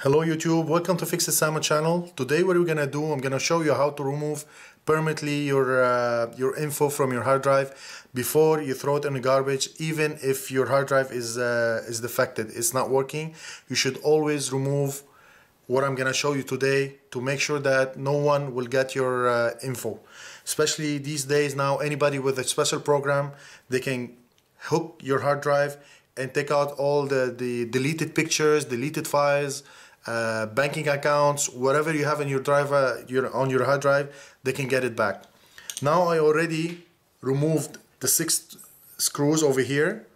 Hello YouTube, welcome to Fix It Samo channel. Today what we're gonna do, I'm gonna show you how to remove permanently your uh, your info from your hard drive before you throw it in the garbage even if your hard drive is uh, is defected, it's not working. You should always remove what I'm gonna show you today to make sure that no one will get your uh, info. Especially these days now, anybody with a special program, they can hook your hard drive and take out all the, the deleted pictures, deleted files, uh, banking accounts, whatever you have in your drive, your, on your hard drive, they can get it back. Now I already removed the six screws over here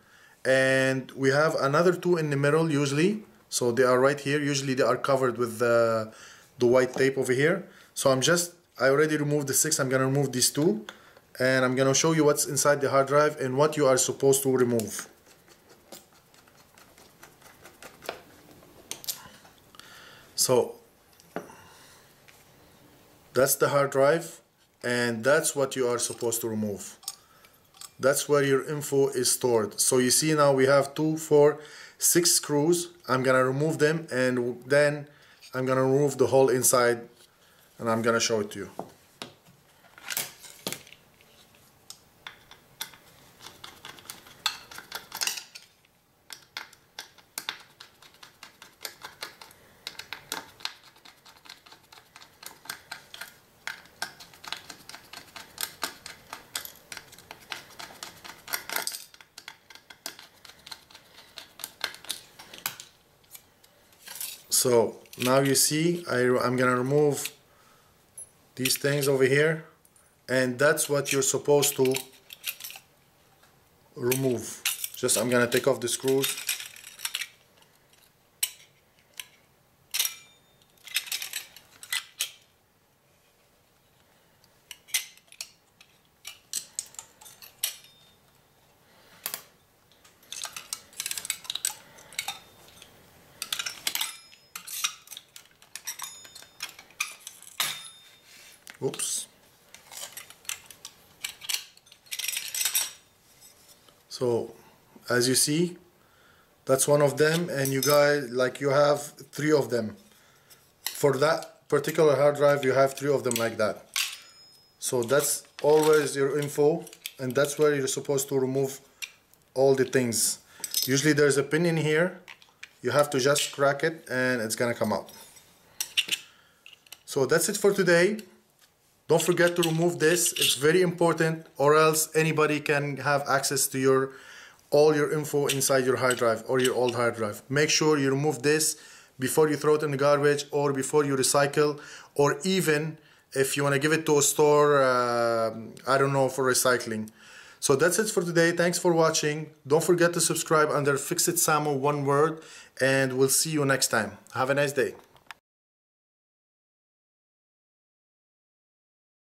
and we have another two in the middle usually. So they are right here. Usually they are covered with the, the white tape over here. So I'm just, I already removed the six. I'm gonna remove these two and I'm gonna show you what's inside the hard drive and what you are supposed to remove. So that's the hard drive and that's what you are supposed to remove. That's where your info is stored. So you see now we have two, four, six screws. I'm gonna remove them and then I'm gonna remove the whole inside and I'm gonna show it to you. So now you see I, I'm gonna remove these things over here and that's what you're supposed to remove. Just I'm gonna take off the screws Oops. So as you see, that's one of them and you guys like you have three of them. For that particular hard drive you have three of them like that. So that's always your info and that's where you're supposed to remove all the things. Usually there's a pin in here. You have to just crack it and it's gonna come out. So that's it for today. Don't forget to remove this. It's very important or else anybody can have access to your all your info inside your hard drive or your old hard drive. Make sure you remove this before you throw it in the garbage or before you recycle or even if you want to give it to a store, uh, I don't know, for recycling. So that's it for today. Thanks for watching. Don't forget to subscribe under Fix It Samo one word and we'll see you next time. Have a nice day.